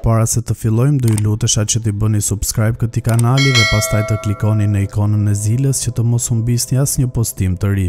përpara se të fillojmë do ju lutesha që t'i bëni subscribe këtij kanali dhe pastaj të klikoni në ikonën e zilës që të mos humbisni asnjë postim të ri.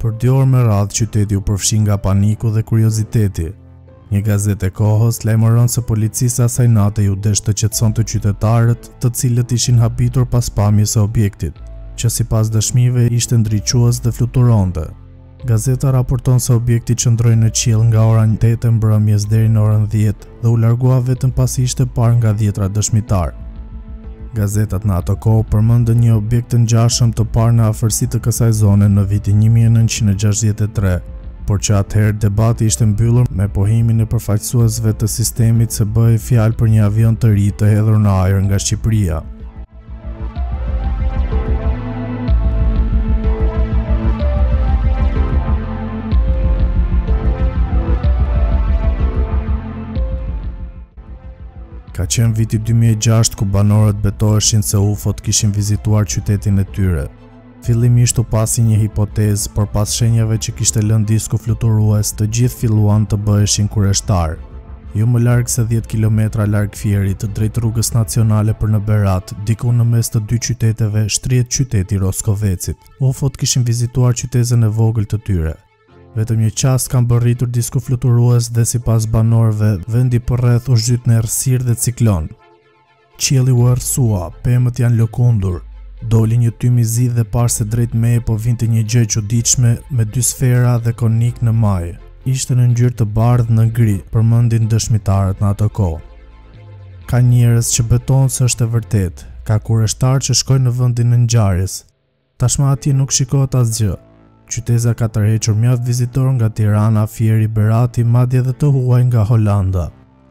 Për dy orë me radhë qyteti u përfshi nga paniku dhe kurioziteti. Një gazetë e kohës lajmëron se policisë asaj nate iu desh të qetësonte qytetarët, të cilët ishin habitur pas pamjes së objektit, që sipas dëshmive ishte ndriçues dhe fluturonte. Gazeta raporton se objekti qëndroi në qiell nga ora tetë e mbrëmjes deri në orën dhjetë. dhe u largua vetëm pasi ishte parë nga dhjetra dëshmitarë. Gazetat në atë kohë përmendën një objekt të ngjashëm të parë në afërsi të kësaj zone në vitin një mijë e nëntëqind e gjashtëdhjetë e tre, por që atëherë debati ishte mbyllur me pohimin e përfaqësuesve të sistemit se bëhej fjalë për një avion të ri të hedhur në ajër nga Shqipëria. Ka qenë viti 2006 ku banorët betoheshin se UFO-t kishin vizituar qytetin e tyre. Fillimisht u pa si një hipotezë, por pas shenjave që kishte lënë disku fluturues, të gjithë filluan të bëheshin kureshtarë. Jo më larg se dhjetë kilometra larg Fierit, drejt rrugës nacionale për në Berat, diku në mes të dy qyteteve, shtrihet qyteti i Roskovecit. UFO-t kishin vizituar qytezën e vogël të tyre. Vetëm një çast ka mbërritur disku fluturues dhe sipas banorëve, vendi përreth u zhyt në errësirë dhe ciklon. Qielli u errësua, pemët janë lëkundur. Doli një tym i zi dhe pashë se drejt meje po vinte një gjë e çuditshme me dy sfera dhe konik në majë. Ishte në ngjyrë të bardhë në gri, përmendin dëshmitarët në atë kohë. Ka njerëz që betohen se është e vërtetë, ka kureshtarë që shkojnë në vendin e ngjarjes, Tashmë atje nuk shikohet asgjë. Qyteza ka tërhequr mjaft vizitorë nga Tirana, Fieri, Berati, madje edhe të huaj nga Holanda.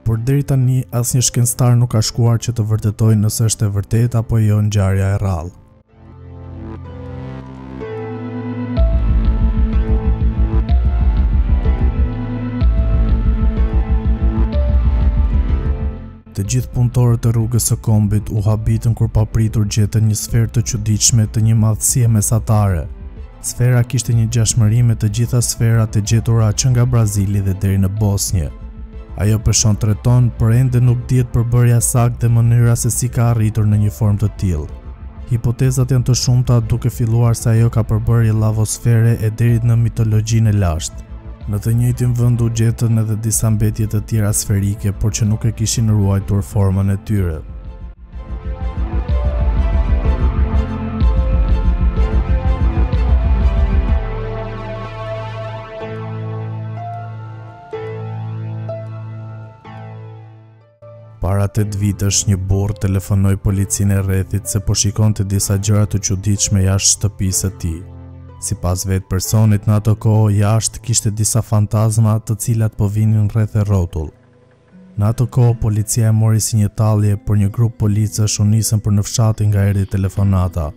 Por deri tani asnjë shkencëtar nuk ka shkuar që të vërtetojë nëse është e vërtetë apo jo ngjarja e rrallë. Të gjithë punëtorët e Rrugës së Kombit u habitën kur papritur gjetën një sferë të çuditshme të një madhësie mesatare. Sfera kishte ngjashmëri me të gjitha sferat e gjetura që nga Brazili dhe deri në Bosnje. Ajo peshon tre ton, por ende nuk dihet përbërja e saktë dhe mënyra se si ka arritur në një formë të tillë. Hipotezat janë të shumta, duke filluar se ajo ka përbërje llavosfere e deri në mitologjinë e lashtë. Në të njëjtin vend u gjetën edhe disa mbetje të tjera sferike, por që nuk e kishin ruajtur formën e tyre. Para 8 vitesh një burrë telefonoi policinë e rrethit se po shikonte disa gjëra të çuditshme jashtë shtëpisë së tij. Sipas vetë personit në atë kohë jashtë kishte disa fantazma të cilat po vinin rreth e rrotull. Në atë kohë policia e mori si një tallje por një grup policësh u nisën për në fshatin nga erdhi telefonata.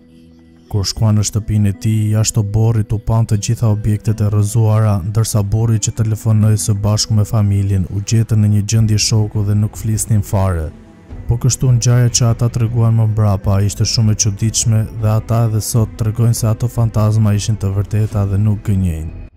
Kur shkuan në shtëpinë e tij, jashtë oborrit u panë të gjitha objektet e rrëzuara, ndërsa burri që telefonoi së bashku me familjen u gjetën në një gjendje shoku dhe nuk flisnin fare. Po kështu ngjarja që ata treguan më mbrapa ishte shumë e çuditshme dhe ata edhe sot tregojnë se ato fantazma ishin të vërteta dhe nuk gënjejnë.